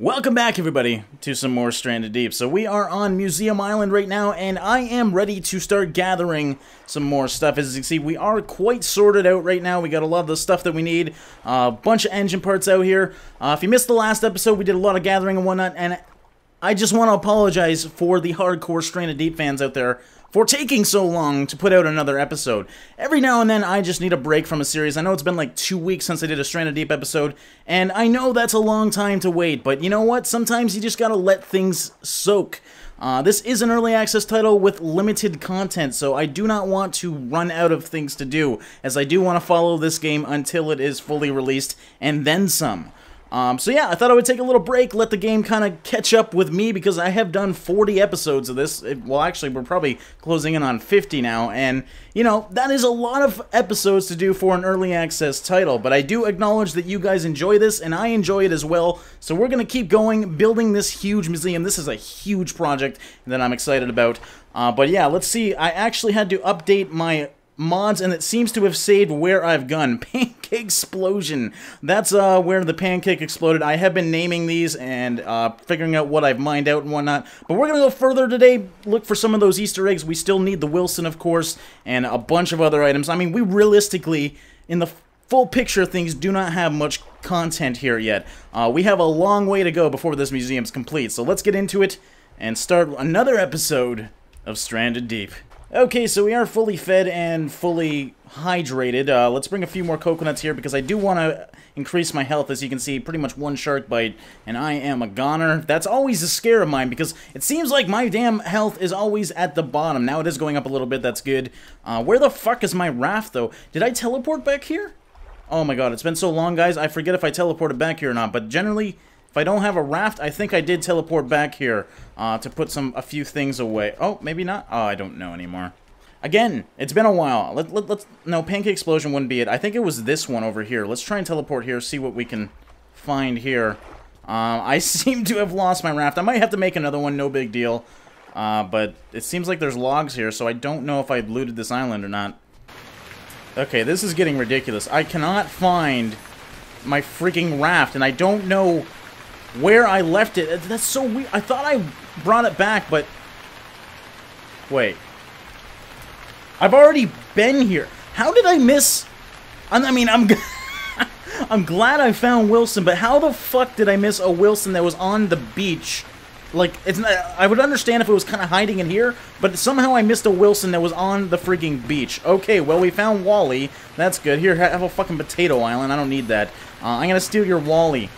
Welcome back, everybody, to some more Stranded Deep. So we are on Museum Island right now, and I am ready to start gathering some more stuff. As you can see, we are quite sorted out right now. We got a lot of the stuff that we need. A uh, bunch of engine parts out here. Uh, if you missed the last episode, we did a lot of gathering and whatnot, and I just want to apologize for the hardcore Stranded Deep fans out there for taking so long to put out another episode. Every now and then, I just need a break from a series. I know it's been like two weeks since I did a Stranded Deep episode, and I know that's a long time to wait, but you know what? Sometimes you just gotta let things soak. Uh, this is an early access title with limited content, so I do not want to run out of things to do, as I do want to follow this game until it is fully released, and then some. Um, so yeah, I thought I would take a little break, let the game kind of catch up with me because I have done 40 episodes of this. It, well, actually, we're probably closing in on 50 now, and you know that is a lot of episodes to do for an early access title. But I do acknowledge that you guys enjoy this, and I enjoy it as well. So we're gonna keep going, building this huge museum. This is a huge project that I'm excited about. Uh, but yeah, let's see. I actually had to update my mods, and it seems to have saved where I've gone. Explosion. That's uh, where the pancake exploded. I have been naming these and uh, figuring out what I've mined out and whatnot. But we're going to go further today, look for some of those Easter eggs. We still need the Wilson, of course, and a bunch of other items. I mean, we realistically, in the full picture things, do not have much content here yet. Uh, we have a long way to go before this museum's complete. So let's get into it and start another episode of Stranded Deep. Okay, so we are fully fed and fully hydrated. Uh, let's bring a few more coconuts here because I do want to increase my health. As you can see, pretty much one shark bite, and I am a goner. That's always a scare of mine because it seems like my damn health is always at the bottom. Now it is going up a little bit. That's good. Uh, where the fuck is my raft, though? Did I teleport back here? Oh my god, it's been so long, guys. I forget if I teleported back here or not, but generally... If I don't have a raft, I think I did teleport back here uh, to put some a few things away. Oh, maybe not? Oh, I don't know anymore. Again, it's been a while. Let, let, let's No, Pancake Explosion wouldn't be it. I think it was this one over here. Let's try and teleport here, see what we can find here. Um, I seem to have lost my raft. I might have to make another one, no big deal. Uh, but it seems like there's logs here, so I don't know if I looted this island or not. Okay, this is getting ridiculous. I cannot find my freaking raft, and I don't know where I left it. That's so weird. I thought I brought it back, but... Wait. I've already been here. How did I miss... I mean, I'm... I'm glad I found Wilson, but how the fuck did I miss a Wilson that was on the beach? Like, it's not, I would understand if it was kind of hiding in here, but somehow I missed a Wilson that was on the freaking beach. Okay, well, we found Wolley. That's good. Here, have a fucking potato island. I don't need that. Uh, I'm gonna steal your Wolley.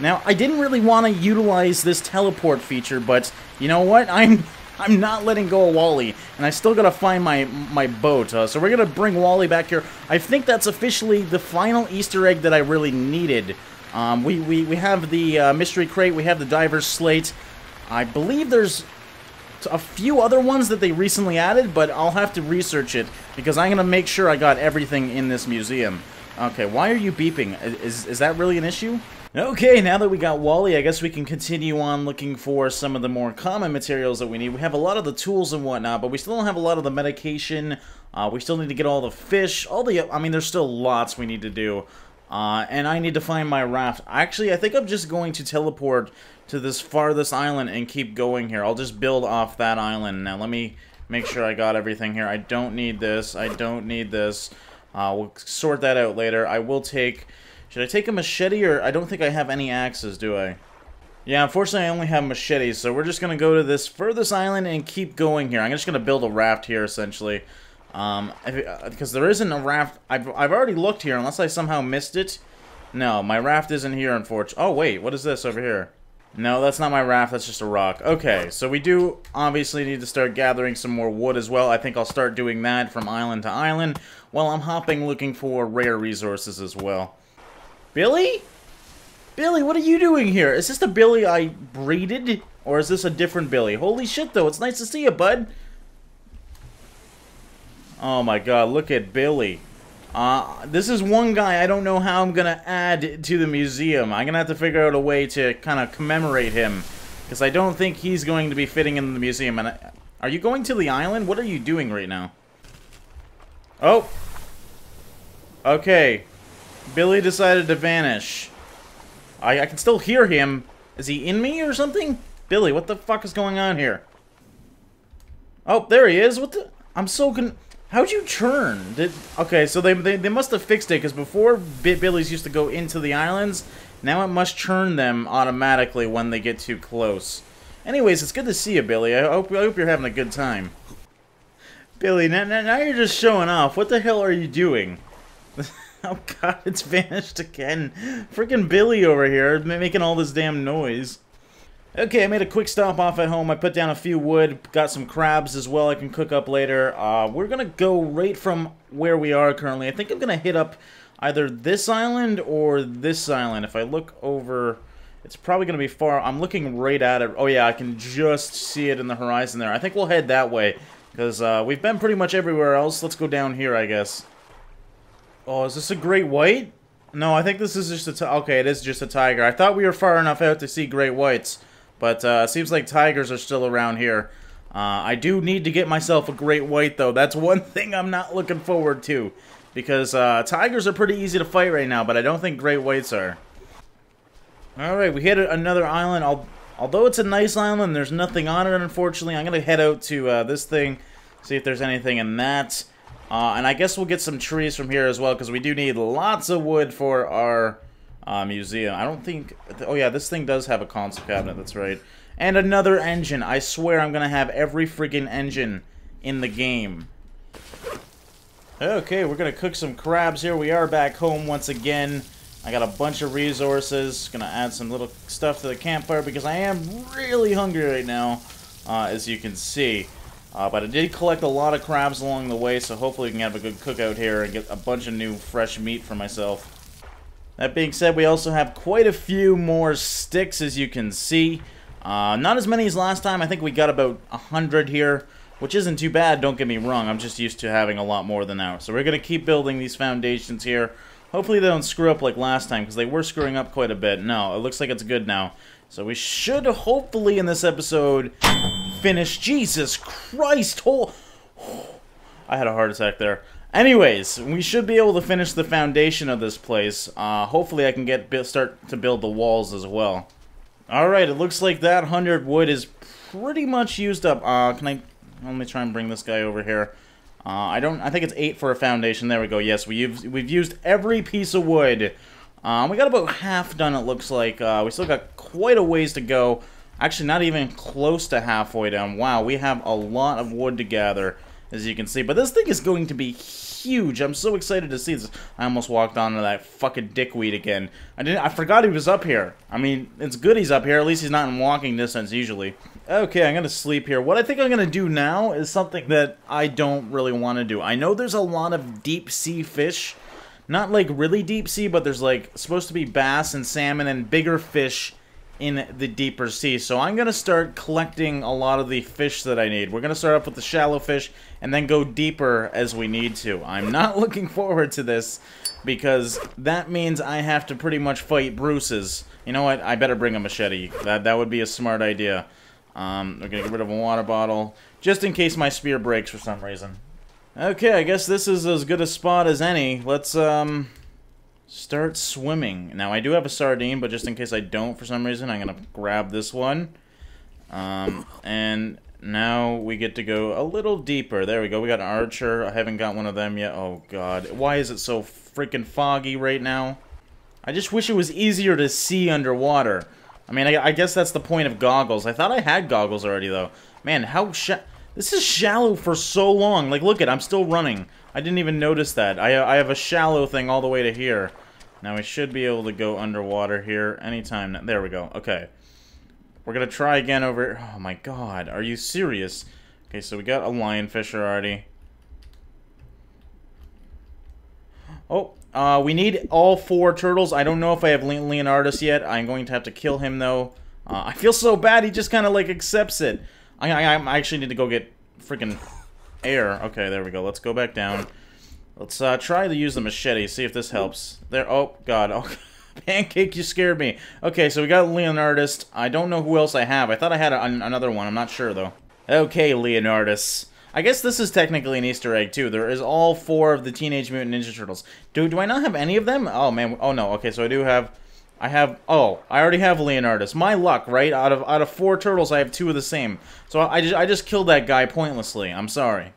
Now, I didn't really want to utilize this teleport feature, but you know what? I'm I'm not letting go of Wolley, and I still gotta find my my boat. Uh, so we're gonna bring Wolley back here. I think that's officially the final Easter egg that I really needed. Um, we, we, we have the uh, mystery crate, we have the diver's slate. I believe there's a few other ones that they recently added, but I'll have to research it because I'm gonna make sure I got everything in this museum. Okay, why are you beeping? Is, is that really an issue? Okay, now that we got Wolley, I guess we can continue on looking for some of the more common materials that we need. We have a lot of the tools and whatnot, but we still don't have a lot of the medication. Uh, we still need to get all the fish, all the... I mean, there's still lots we need to do. Uh, and I need to find my raft. Actually, I think I'm just going to teleport to this farthest island and keep going here. I'll just build off that island. Now, let me make sure I got everything here. I don't need this. I don't need this. Uh, we'll sort that out later. I will take... Should I take a machete, or I don't think I have any axes, do I? Yeah, unfortunately I only have machetes, so we're just going to go to this furthest island and keep going here. I'm just going to build a raft here, essentially. Um, because there isn't a raft... I've, I've already looked here, unless I somehow missed it. No, my raft isn't here, unfortunately. Oh, wait, what is this over here? No, that's not my raft, that's just a rock. Okay, so we do obviously need to start gathering some more wood as well. I think I'll start doing that from island to island, while I'm hopping looking for rare resources as well. Billy? Billy, what are you doing here? Is this the Billy I breeded? Or is this a different Billy? Holy shit, though. It's nice to see you, bud. Oh, my God. Look at Billy. Uh, this is one guy I don't know how I'm going to add to the museum. I'm going to have to figure out a way to kind of commemorate him. Because I don't think he's going to be fitting in the museum. And I, Are you going to the island? What are you doing right now? Oh. Okay. Billy decided to vanish. I, I can still hear him, Is he in me or something? Billy, what the fuck is going on here? Oh, there he is. What the? I'm so con... How'd you turn? Did Okay, so they, they, they must have fixed it, because before Bit Billies used to go into the islands, now it must churn them automatically when they get too close. Anyways, it's good to see you, Billy. I hope, I hope you're having a good time. Billy, now, now you're just showing off. What the hell are you doing? oh god, it's vanished again. Freaking Billy over here making all this damn noise. Okay, I made a quick stop off at home. I put down a few wood, got some crabs as well I can cook up later. Uh, we're gonna go right from where we are currently. I think I'm gonna hit up either this island or this island. If I look over, it's probably gonna be far. I'm looking right at it. Oh yeah, I can just see it in the horizon there. I think we'll head that way. Because uh, we've been pretty much everywhere else. Let's go down here, I guess. Oh, is this a great white? No, I think this is just a... Okay, it is just a tiger. I thought we were far enough out to see great whites. But uh, seems like tigers are still around here. Uh, I do need to get myself a great white, though. That's one thing I'm not looking forward to. Because uh, tigers are pretty easy to fight right now, but I don't think great whites are. Alright, we hit another island. I'll Although it's a nice island, there's nothing on it, unfortunately. I'm going to head out to uh, this thing, see if there's anything in that. Uh, and I guess we'll get some trees from here as well, because we do need lots of wood for our uh, museum. I don't think... Oh, yeah, this thing does have a console cabinet, that's right. And another engine. I swear I'm going to have every freaking engine in the game. Okay, we're going to cook some crabs here. We are back home once again. I got a bunch of resources. Gonna add some little stuff to the campfire because I am really hungry right now, uh, as you can see. Uh, but I did collect a lot of crabs along the way, so hopefully we can have a good cookout here and get a bunch of new fresh meat for myself. That being said, we also have quite a few more sticks, as you can see. Uh, not as many as last time. I think we got about a 100 here, which isn't too bad, don't get me wrong. I'm just used to having a lot more than that. So we're going to keep building these foundations here. Hopefully they don't screw up like last time, because they were screwing up quite a bit. No, it looks like it's good now. So we should hopefully in this episode finish... Jesus Christ! Oh, I had a heart attack there. Anyways, we should be able to finish the foundation of this place. Uh, hopefully I can get start to build the walls as well. Alright, it looks like that 100 wood is pretty much used up. Uh, can I... Let me try and bring this guy over here. Uh, I don't. I think it's eight for a foundation. There we go. Yes, we've we've used every piece of wood. Um, we got about half done. It looks like uh, we still got quite a ways to go. Actually, not even close to halfway done. Wow, we have a lot of wood to gather, as you can see. But this thing is going to be huge. I'm so excited to see this. I almost walked onto that fucking dickweed again. I didn't. I forgot he was up here. I mean, it's good he's up here. At least he's not in walking distance usually. Okay, I'm gonna sleep here. What I think I'm gonna do now is something that I don't really want to do. I know there's a lot of deep sea fish. Not like really deep sea, but there's like supposed to be bass and salmon and bigger fish in the deeper sea. So I'm going to start collecting a lot of the fish that I need. We're going to start off with the shallow fish and then go deeper as we need to. I'm not looking forward to this because that means I have to pretty much fight Bruce's. You know what? I better bring a machete. That, that would be a smart idea. Um, we're going to get rid of a water bottle just in case my spear breaks for some reason. Okay, I guess this is as good a spot as any. Let's, um... Start swimming. Now, I do have a sardine, but just in case I don't for some reason, I'm going to grab this one. Um, and now we get to go a little deeper. There we go. We got an archer. I haven't got one of them yet. Oh, God. Why is it so freaking foggy right now? I just wish it was easier to see underwater. I mean, I, I, guess that's the point of goggles. I thought I had goggles already, though. Man, how This is shallow for so long. Like, look at I'm still running. I didn't even notice that. I, I have a shallow thing all the way to here. Now we should be able to go underwater here anytime. There we go. Okay. We're going to try again over... Oh my god. Are you serious? Okay, so we got a lionfish already. Oh, uh, we need all four turtles. I don't know if I have Leonardus yet. I'm going to have to kill him, though. Uh, I feel so bad. He just kind of, like, accepts it. I, I, I actually need to go get freaking air. Okay, there we go. Let's go back down. Let's uh, try to use the machete, see if this helps. There, oh, God. Oh, Pancake, you scared me. Okay, so we got Leonardus. I don't know who else I have. I thought I had a, another one. I'm not sure, though. Okay, Leonardus. I guess this is technically an Easter egg, too. There is all four of the Teenage Mutant Ninja Turtles. Do, do I not have any of them? Oh, man. Oh, no. Okay, so I do have... I have... Oh, I already have Leonardus. My luck, right? Out of out of four turtles, I have two of the same. So I just, I just killed that guy pointlessly. I'm sorry.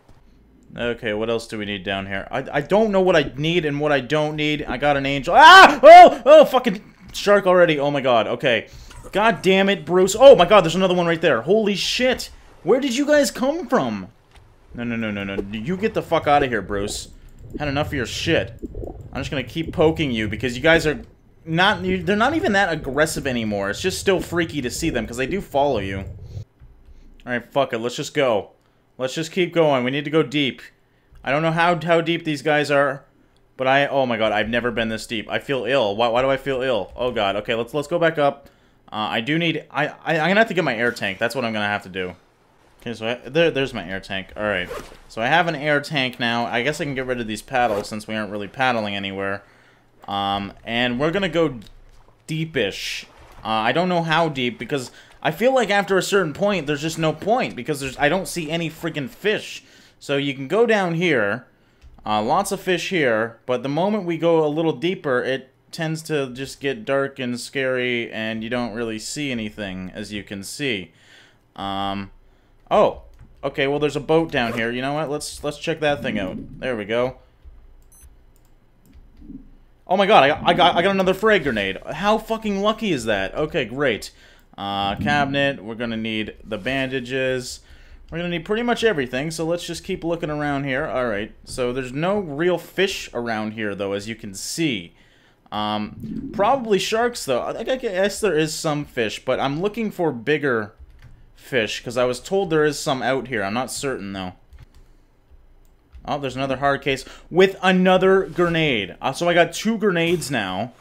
Okay, what else do we need down here? I, I don't know what I need and what I don't need. I got an angel. Ah! Oh! Oh, fucking shark already. Oh my god. Okay. God damn it, Bruce. Oh my god, there's another one right there. Holy shit. Where did you guys come from? No, no, no, no, no. You get the fuck out of here, Bruce. Had enough of your shit. I'm just gonna keep poking you because you guys are not... They're not even that aggressive anymore. It's just still freaky to see them because they do follow you. Alright, fuck it. Let's just go. Let's just keep going. We need to go deep. I don't know how, how deep these guys are. But I... Oh my god, I've never been this deep. I feel ill. Why, why do I feel ill? Oh god. Okay, let's let's go back up. Uh, I do need... I, I, I'm gonna have to get my air tank. That's what I'm gonna have to do. Okay, so I, there, there's my air tank. Alright. So I have an air tank now. I guess I can get rid of these paddles since we aren't really paddling anywhere. Um, and we're gonna go deepish. Uh, I don't know how deep because I feel like after a certain point, there's just no point because there's I don't see any freaking fish. So you can go down here, uh, lots of fish here, but the moment we go a little deeper, it tends to just get dark and scary and you don't really see anything, as you can see. Um, oh, okay, well there's a boat down here. You know what? Let's let's check that thing out. There we go. Oh my god, I, I, got, I got another frag grenade. How fucking lucky is that? Okay, great. Uh, cabinet, we're gonna need the bandages. We're gonna need pretty much everything, so let's just keep looking around here. Alright, so there's no real fish around here, though, as you can see. Um, probably sharks, though. I, I guess there is some fish, but I'm looking for bigger fish, because I was told there is some out here. I'm not certain, though. Oh, there's another hard case with another grenade. Uh, so I got two grenades now.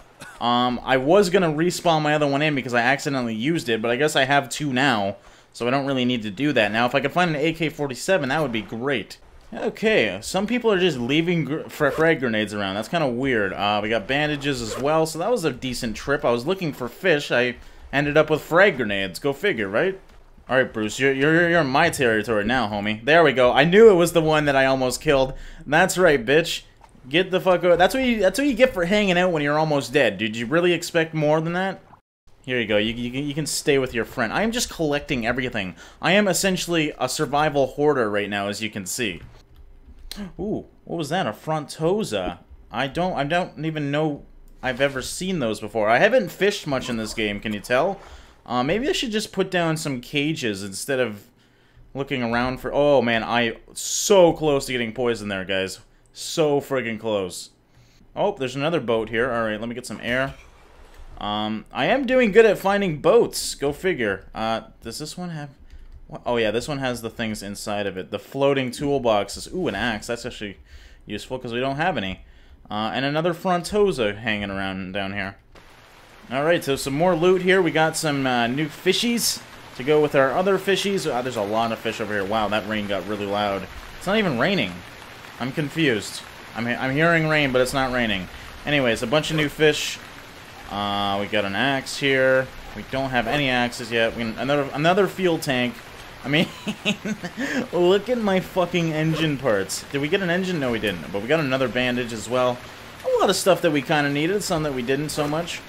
Um, I was going to respawn my other one in because I accidentally used it, but I guess I have two now, so I don't really need to do that. Now, if I could find an AK-47, that would be great. Okay, some people are just leaving gr frag grenades around. That's kind of weird. Uh, we got bandages as well, so that was a decent trip. I was looking for fish. I ended up with frag grenades. Go figure, right? All right, Bruce, you're, you're, you're in my territory now, homie. There we go. I knew it was the one that I almost killed. That's right, bitch. Get the fuck out. That's what you. That's what you get for hanging out when you're almost dead. Did you really expect more than that? Here you go. You, you, you can stay with your friend. I am just collecting everything. I am essentially a survival hoarder right now, as you can see. Ooh, what was that? A frontosa. I don't. I don't even know I've ever seen those before. I haven't fished much in this game. Can you tell? Uh, maybe I should just put down some cages instead of looking around for... Oh, man, I... So close to getting poisoned there, guys. So friggin' close. Oh, there's another boat here. Alright, let me get some air. Um, I am doing good at finding boats. Go figure. Uh, does this one have... What? Oh, yeah, this one has the things inside of it. The floating toolboxes. Ooh, an axe. That's actually useful because we don't have any. Uh, and another frontosa hanging around down here. Alright, so some more loot here. We got some uh, new fishies to go with our other fishies. Uh, there's a lot of fish over here. Wow, that rain got really loud. It's not even raining. I'm confused. I'm, I'm hearing rain, but it's not raining. Anyways, a bunch of new fish. Uh, we got an axe here. We don't have any axes yet. We, another another fuel tank. I mean, look at my fucking engine parts. Did we get an engine? No, we didn't. But we got another bandage as well. A lot of stuff that we kind of needed, some that we didn't so much.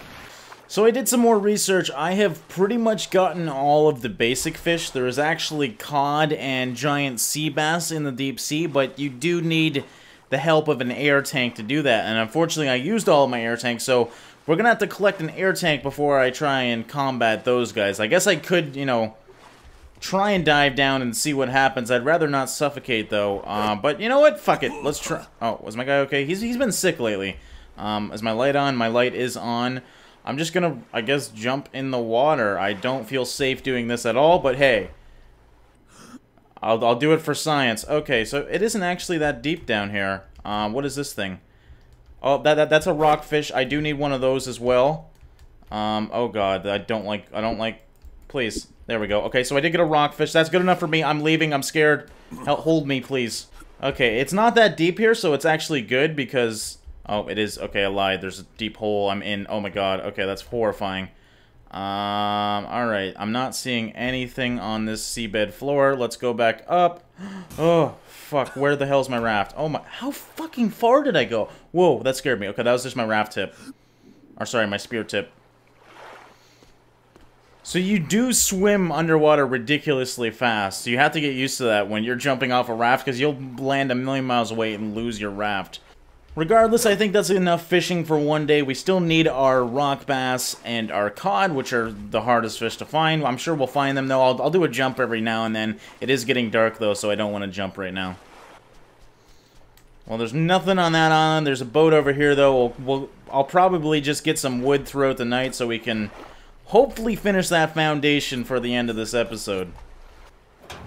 So I did some more research. I have pretty much gotten all of the basic fish. There is actually cod and giant sea bass in the deep sea, but you do need the help of an air tank to do that. And unfortunately, I used all of my air tanks, so we're going to have to collect an air tank before I try and combat those guys. I guess I could, you know, try and dive down and see what happens. I'd rather not suffocate, though. Uh, but you know what? Fuck it. Let's try. Oh, was my guy okay? He's, he's been sick lately. Um, is my light on? My light is on. I'm just gonna, I guess, jump in the water. I don't feel safe doing this at all, but hey. I'll, I'll do it for science. Okay, so it isn't actually that deep down here. Um, what is this thing? Oh, that, that that's a rockfish. I do need one of those as well. Um, oh god, I don't like, I don't like, please. There we go. Okay, so I did get a rockfish. That's good enough for me. I'm leaving. I'm scared. Help, hold me, please. Okay, it's not that deep here, so it's actually good because Oh, it is. Okay, I lied. There's a deep hole I'm in. Oh my god. Okay, that's horrifying. Um, alright. I'm not seeing anything on this seabed floor. Let's go back up. Oh, fuck. Where the hell's my raft? Oh my... How fucking far did I go? Whoa, that scared me. Okay, that was just my raft tip. Or sorry, my spear tip. So you do swim underwater ridiculously fast. So you have to get used to that when you're jumping off a raft because you'll land a million miles away and lose your raft. Regardless, I think that's enough fishing for one day. We still need our rock bass and our cod, which are the hardest fish to find. I'm sure we'll find them, though. I'll, I'll do a jump every now and then. It is getting dark, though, so I don't want to jump right now. Well, there's nothing on that island. There's a boat over here, though. We'll, we'll, I'll probably just get some wood throughout the night so we can hopefully finish that foundation for the end of this episode.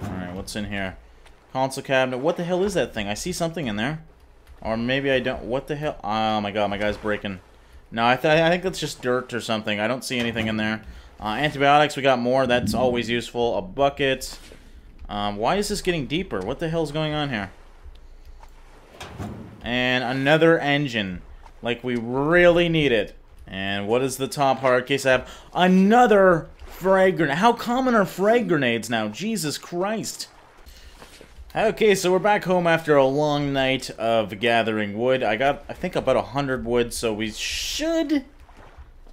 Alright, what's in here? Console cabinet. What the hell is that thing? I see something in there. Or maybe I don't. What the hell? Oh my god, my guy's breaking. No, I, th I think that's just dirt or something. I don't see anything in there. Uh, antibiotics, we got more. That's always useful. A bucket. Um, why is this getting deeper? What the hell's going on here? And another engine. Like we really need it. And what is the top hard case I have? Another frag grenade. How common are frag grenades now? Jesus Christ. Okay, so we're back home after a long night of gathering wood. I got, I think, about a hundred wood, so we should...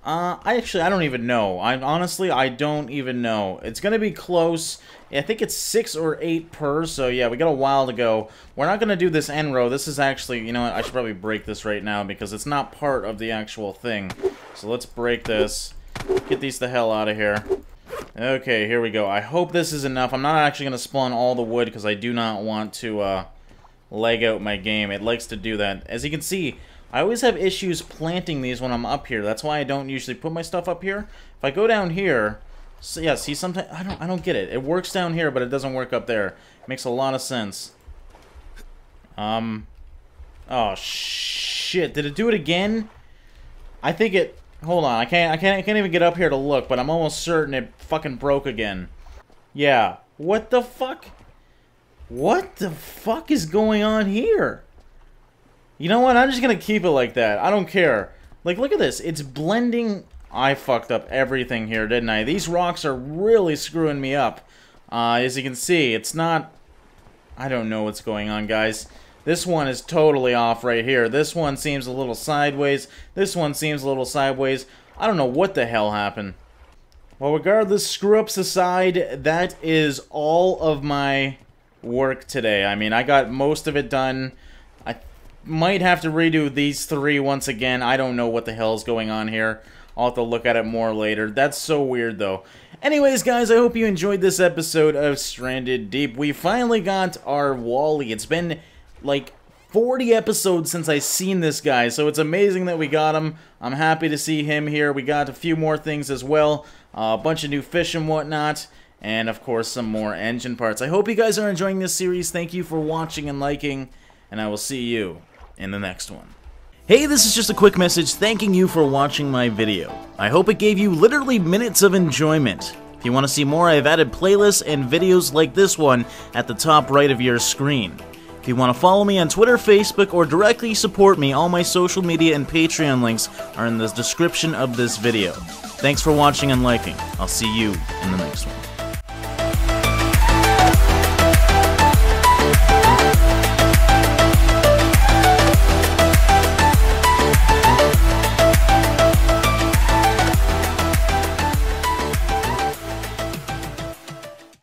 Uh, I actually, I don't even know. I honestly, I don't even know. It's gonna be close. I think it's six or eight per, so yeah, we got a while to go. We're not gonna do this end row. This is actually, you know what, I should probably break this right now because it's not part of the actual thing. So let's break this. Get these the hell out of here. Okay, here we go. I hope this is enough. I'm not actually going to spawn all the wood because I do not want to uh, leg out my game. It likes to do that. As you can see, I always have issues planting these when I'm up here. That's why I don't usually put my stuff up here. If I go down here, so yeah, see, sometimes I don't, I don't get it. It works down here, but it doesn't work up there. It makes a lot of sense. Um, oh shit! Did it do it again? I think it. Hold on, I can't, I can't, I can't even get up here to look, but I'm almost certain it fucking broke again. Yeah. What the fuck? What the fuck is going on here? You know what? I'm just gonna keep it like that. I don't care. Like, look at this. It's blending... I fucked up everything here, didn't I? These rocks are really screwing me up. Uh, as you can see, it's not... I don't know what's going on, guys. This one is totally off right here. This one seems a little sideways. This one seems a little sideways. I don't know what the hell happened. Well, regardless, screw-ups aside, that is all of my work today. I mean, I got most of it done. I might have to redo these three once again. I don't know what the hell is going on here. I'll have to look at it more later. That's so weird, though. Anyways, guys, I hope you enjoyed this episode of Stranded Deep. We finally got our Wolley. It's been like 40 episodes since I seen this guy, so it's amazing that we got him. I'm happy to see him here. We got a few more things as well, uh, a bunch of new fish and whatnot, and of course some more engine parts. I hope you guys are enjoying this series. Thank you for watching and liking, and I will see you in the next one. Hey, this is just a quick message thanking you for watching my video. I hope it gave you literally minutes of enjoyment. If you want to see more, I've added playlists and videos like this one at the top right of your screen. If you want to follow me on Twitter, Facebook, or directly support me, all my social media and Patreon links are in the description of this video. Thanks for watching and liking. I'll see you in the next one.